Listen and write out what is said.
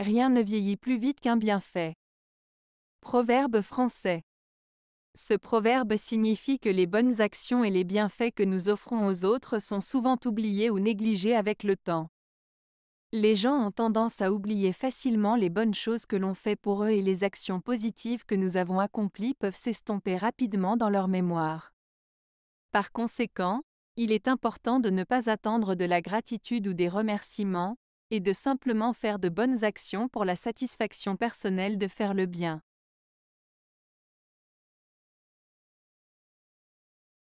Rien ne vieillit plus vite qu'un bienfait. Proverbe français. Ce proverbe signifie que les bonnes actions et les bienfaits que nous offrons aux autres sont souvent oubliés ou négligés avec le temps. Les gens ont tendance à oublier facilement les bonnes choses que l'on fait pour eux et les actions positives que nous avons accomplies peuvent s'estomper rapidement dans leur mémoire. Par conséquent, il est important de ne pas attendre de la gratitude ou des remerciements, et de simplement faire de bonnes actions pour la satisfaction personnelle de faire le bien.